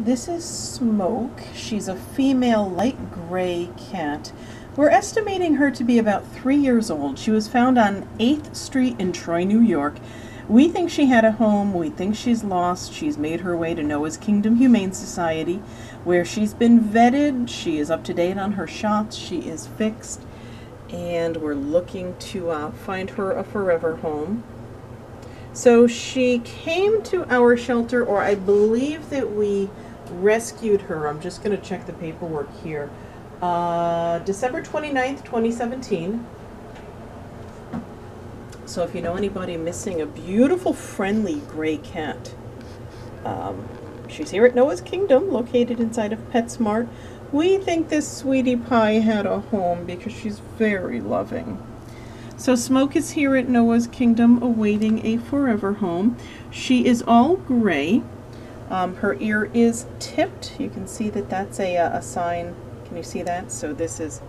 This is Smoke. She's a female light gray cat. We're estimating her to be about three years old. She was found on 8th Street in Troy, New York. We think she had a home. We think she's lost. She's made her way to Noah's Kingdom Humane Society, where she's been vetted. She is up to date on her shots. She is fixed. And we're looking to uh, find her a forever home. So she came to our shelter, or I believe that we rescued her. I'm just going to check the paperwork here. Uh, December 29th, 2017. So if you know anybody missing a beautiful, friendly gray cat, um, she's here at Noah's Kingdom, located inside of PetSmart. We think this sweetie pie had a home because she's very loving. So Smoke is here at Noah's Kingdom awaiting a forever home. She is all gray. Um, her ear is tipped. You can see that that's a, uh, a sign. Can you see that? So this is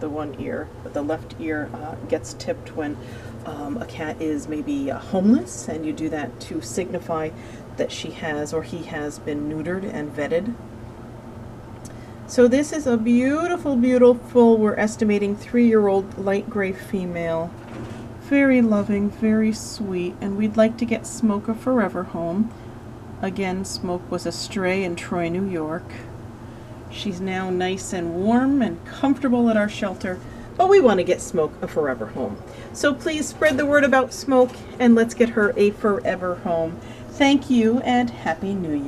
the one ear, but the left ear uh, gets tipped when um, a cat is maybe uh, homeless, and you do that to signify that she has or he has been neutered and vetted. So this is a beautiful, beautiful, we're estimating three-year-old light gray female. Very loving, very sweet, and we'd like to get Smoke a forever home. Again, Smoke was a stray in Troy, New York. She's now nice and warm and comfortable at our shelter, but we want to get Smoke a forever home. So please spread the word about Smoke and let's get her a forever home. Thank you and Happy New Year.